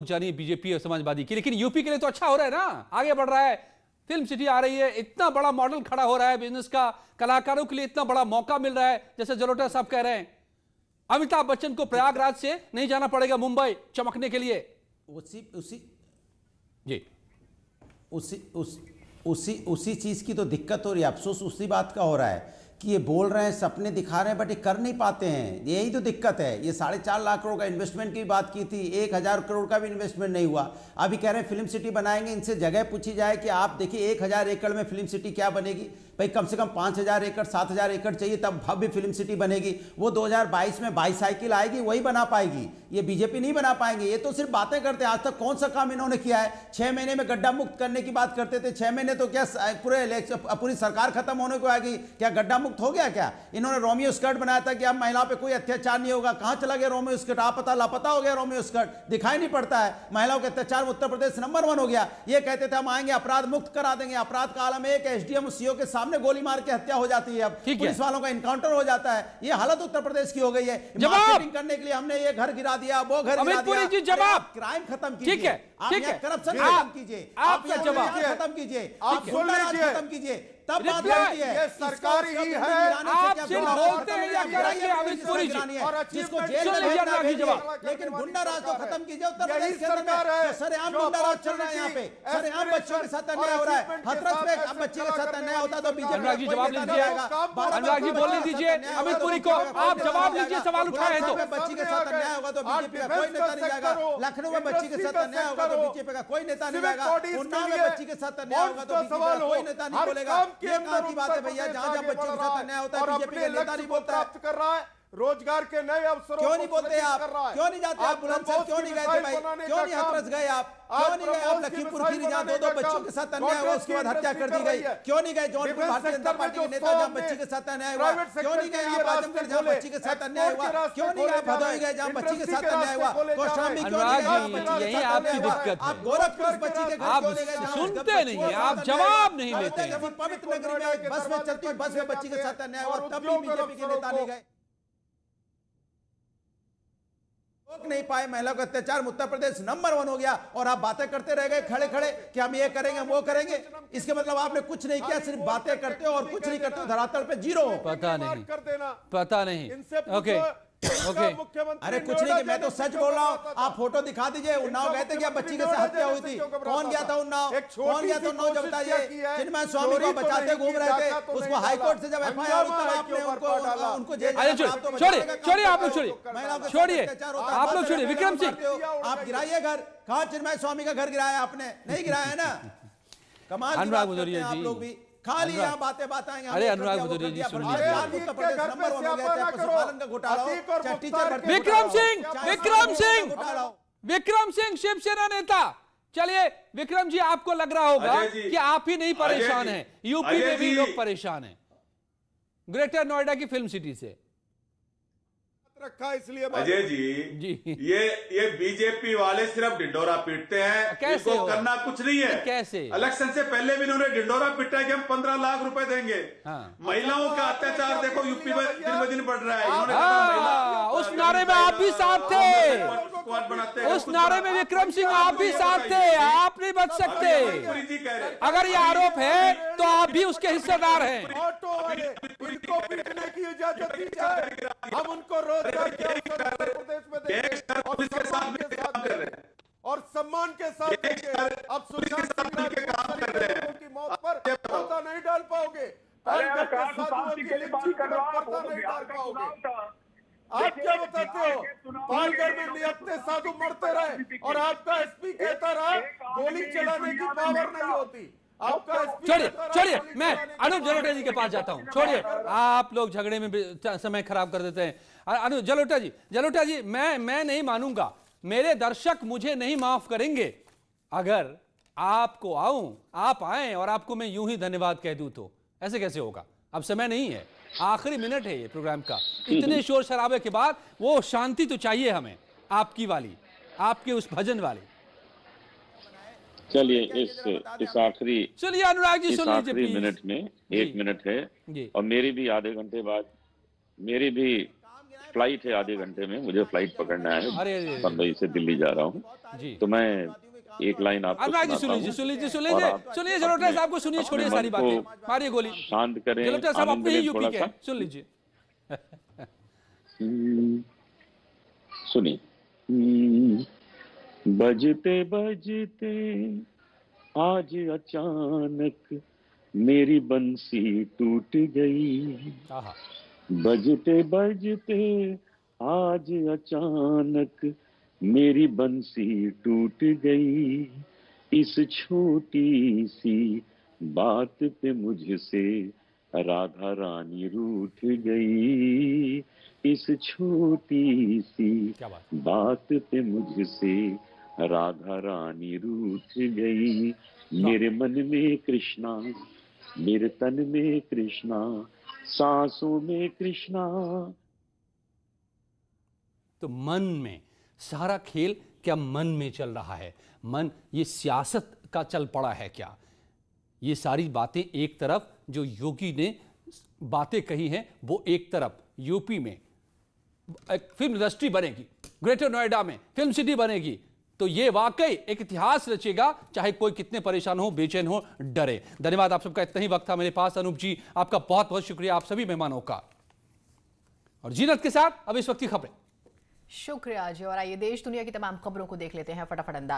जानी बीजेपी और समाजवादी की। लेकिन यूपी के लिए तो अच्छा हो रहा है ना? आगे बढ़ रहा है। फ़िल्म सिटी आ रही है इतना बड़ा मॉडल खड़ा हो रहा है बिज़नेस का। कलाकारों के लिए इतना बड़ा मौका मिल रहा है जैसे जलोटा साहब कह रहे हैं। अमिताभ बच्चन को प्रयागराज से नहीं जाना पड़ेगा मुंबई चमकने के लिए। उसी उसी जी। उसी उस उसी उसी चीज़ की तो दिक्कत हो रही है। अफसोस उसी बात का हो रहा है। कि ये बोल रहे हैं, सपने दिखा रहे हैं बट ये कर नहीं पाते हैं। यही तो दिक्कत है। ये साढ़े चार लाख करोड़ का इन्वेस्टमेंट की बात की थी, एक हज़ार करोड़ का भी इन्वेस्टमेंट नहीं हुआ। अभी कह रहे हैं फ़िल्म सिटी बनाएँगे, इनसे जगह पूछी जाए कि आप देखिए, एक हज़ार एकड़ में फ़िल्म सिटी क्या बनेगी? भाई, कम से कम पाँच हज़ार एकड़, सात हज़ार एकड़ चाहिए, तब भव्य फ़िल्म सिटी बनेगी। वो 2022 में बाईसाइकिल आएगी, वही बना पाएगी। ये बीजेपी नहीं बना पाएँगे, ये तो सिर्फ़ बातें करते हैं। आज तक कौन सा काम इन्होंने किया है? छह महीने में गड्ढा मुक्त करने की बात करते थे, छह महीने तो क्या पूरे पूरी सरकार खत्म होने को आएगी? क्या गड्ढा मुक्त हो गया क्या? इन्होंने रोमियो स्कर्ट बनाया था कि अब महिलाओं पर कोई अत्याचार नहीं होगा। कहाँ चला गया रोमियो स्कर्ट? आप पता लापता हो गया रोमियो स्कर्ट। दिखाई नहीं पड़ता है। महिलाओं के अत्याचार उत्तर प्रदेश नंबर वन हो गया। ये कहते थे, हम आएँगे, अपराध मुक्त करा देंगे। अपराध का आलम एक एसडीएम सीओ के सामने गोली मार के हत्या हो जाती है अब। पुलिस वालों का इनकाउंटर हो जाता है। ये हालत उत्तर प्रदेश की हो गई है। मार्केटिंग करने के लिए हमने ये घर गिरा दिया वो घर गिरा दिया। जवाब! क्राइम खत्म कीजिए। आप करप्शन खत्म कीजिए। आप जवाब। खत्म कीजिए। आप खत्म कीजिए। तब बात होती है। ये सरकारी ही है। आप सिर्फ़ बोलते हैं या करेंगे अमित पुरी जी जिसको जेल में भेजना भेजिए लेकिन गुंडा राज तो खत्म कीजिए उत्तर प्रदेश के अंदर में सरेआम गुंडा राज चल रहा है यहाँ पे सरेआम बच्चों के साथ अन्याय हो रहा है। हथरस में अब बच्चे के साथ अन्याय होता तो बीजेपी अनुराग जी जवाब लीजिए अनुराग जी बोलने दीजिए अमित पुरी को आप जवाब लीजिए सवाल उठाए तो बच्ची के साथ अन्याय होगा तो बीजेपी का कोई नेता नहीं जाएगा लखनऊ में बच्ची के साथ अन्याय होगा तो बीजेपी का कोई नेता नहीं आएगा उन्नाव बच्ची के साथ अन्याय होगा तो सवाल कोई नेता नहीं बोलेगा। ये कहाँ की बात है भैया जहाँ जहाँ बच्चों के साथ अन्याय होता है बीजेपी का नेता नहीं बोलता है। रोज़गार के नए अवसरों क्यों नहीं बोलते आप? क्यों नहीं जाते आप बुलंदशहर क्यों नहीं गए थे भाई? क्यों नहीं हथरस गए आप? क्यों नहीं गए आप लखीमपुर खीरी जहाँ दो दो बच्चों के साथ अन्याय हुआ उसके बाद हत्या कर दी गई। क्यों नहीं गए? जौनपुर भारतीय जनता पार्टी के नेता जहाँ बच्ची के साथ अन्याय हुआ? क्यों नहीं गए आप आजमगढ़ जहाँ बच्ची के साथ अन्याय हुआ? क्यों नहीं गए भदोही गए जहाँ बच्ची के साथ अन्याय हुआ? कौशाम्बी क्यों नहीं गए? यही आपकी दिक्कत आप गोरखपुर बच्ची के घर क्यों नहीं गए? सुनते नहीं आप जवाब नहीं लेते पवित्र नगरी में बस में चलती बस में बच्ची के साथ अन्याय हुआ? तब भी बीजेपी के नेता नहीं गए रोक नहीं पाए महिला का अत्याचार उत्तर प्रदेश नंबर वन हो गया और आप बातें करते रह गए खड़े खड़े कि हम ये करेंगे हम वो करेंगे। इसके मतलब आपने कुछ नहीं किया सिर्फ़ बातें करते हो और कुछ नहीं करते हो धरातल पे ज़ीरो पता नहीं कर देना। पता नहीं। ओके ओके अरे कुछ नहीं मैं तो सच बोल रहा हूँ। आप फ़ोटो दिखा दीजिए। उन्नाव गए थे क्या बच्ची के साथ हत्या हुई थी। कौन गया था। उन्नाव? कौन गया था उन्नाव जब बताइए चिन्मय स्वामी को बचाते घूम रहे थे उसको हाईकोर्ट से जब एफ़ आई आर आपने उनको उनको जेल छोड़िए छोड़िए आप लोग छोड़िए। छोड़िए आप लोग छोड़िए विक्रम सिंह। आप गिराइए घर। कहा चिन्मय स्वामी का घर गिराया आपने। नहीं गिराया है ना? कमाल अनुराग भदौरिया आप लोग भी। खाली यहाँ बातें बात अरे अनुराग भदौरिया जी सुनिए विक्रम सिंह। विक्रम सिंह विक्रम सिंह शिवसेना नेता। चलिए विक्रम जी आपको लग रहा होगा कि आप ही नहीं परेशान हैं। यूपी में भी लोग परेशान हैं। ग्रेटर नोएडा की फ़िल्म सिटी से। रखा इसलिए अजय जी, जी। ये ये बीजेपी वाले सिर्फ़ डिंडोरा पीटते हैं। कैसे इनको करना कुछ नहीं है। कैसे? इलेक्शन से पहले भी इन्होंने डिंडोरा पीटा कि हम पंद्रह लाख रुपए देंगे। हाँ। महिलाओं का अत्याचार देखो यूपी में दिन ब दिन बढ़ रहा है। इन्होंने हाँ, नारे में आप भी साथ थे। उस नारे में विक्रम सिंह आप भी साथ थे आप नहीं बच सकते। अगर ये आरोप है तो आप भी उसके हिस्सेदार हैं। ऑटो वाले इनको पीटने की इजाज़त दी जाए। हम उनको रोज़गार के अवसर प्रदेश में देंगे। और सम्मान के साथ और सम्मान के साथ देंगे। अब सुशांत की मौत पर पर्दा नहीं डाल पाओगे। के साधुओं आप क्या बताते हो? पालघर में नियत्ते साधु मरते रहे और आपका एसपी कहता रहा गोली चलाने की पावर नहीं होती। छोड़िए छोड़िए मैं अनुप जलोटा जी के पास जाता हूँ। छोड़िए आप लोग झगड़े में समय खराब कर देते हैं। अनुप जलोटा जी जलोटा जी मैं मैं नहीं मानूँगा। मेरे दर्शक मुझे नहीं माफ़ करेंगे। अगर आपको आऊँ आप आए और आपको मैं यूँ ही धन्यवाद कह दूँ तो ऐसे कैसे होगा? अब समय नहीं है। आखिरी मिनट है ये प्रोग्राम का। इतने शोर शराबे के बाद वो शांति तो चाहिए हमें आपकी वाली आपके उस भजन वाली। चलिए इस इस आखिरी चलिए अनुराग जी सुन आखिरी मिनट में एक मिनट है और मेरी भी आधे घंटे बाद मेरी भी फ़्लाइट है आधे घंटे में मुझे फ़्लाइट पकड़ना है। बम्बई से दिल्ली जा रहा हूँ। तो मैं एक लाइन आप सुनिए जलोटा साहब को सुनिए छोड़िए सारी बातें। मारिए गोली। शांत करें जलोटा साहब अपने ही यूपी के सुन लीजिए। हम्म, सुनिए। हम्म, बजते बजते आज अचानक मेरी बंसी टूट गई। बजते बजते आज अचानक मेरी बंसी टूट गई। इस छोटी सी बात पे मुझसे राधा रानी रूठ गई। इस छोटी सी बात पे मुझसे राधा रानी रूठ गई। मेरे मन में कृष्णा मेरे तन में कृष्णा सांसों में कृष्णा। तो मन में सारा खेल क्या मन में चल रहा है? मन, ये सियासत का चल पड़ा है क्या? ये सारी बातें एक तरफ़, जो योगी ने बातें कही हैं, वो एक तरफ़, यूपी में। एक फ़िल्म इंडस्ट्री बनेगी, ग्रेटर नोएडा में, फ़िल्म सिटी बनेगी तो ये वाकई एक इतिहास रचेगा, चाहे कोई कितने परेशान हो, बेचैन हो, डरे। धन्यवाद, आप सबका इतना ही वक्त था मेरे पास। अनूप जी, आपका बहुत बहुत शुक्रिया, आप सभी मेहमानों का। और जीनत के साथ, अब इस वक्त की खबरें। शुक्रिया जी। और आइए देश दुनिया की तमाम खबरों को देख लेते हैं फटाफट अंदाज।